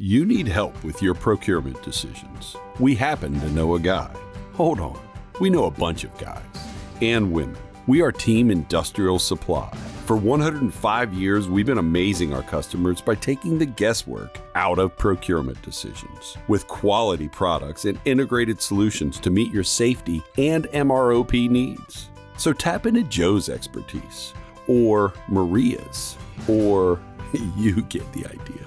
You need help with your procurement decisions. We happen to know a guy. Hold on, we know a bunch of guys and women. We are Team Industrial Supply. For 105 years, we've been amazing our customers by taking the guesswork out of procurement decisions with quality products and integrated solutions to meet your safety and MROP needs. So tap into Joe's expertise or Maria's, or you get the idea.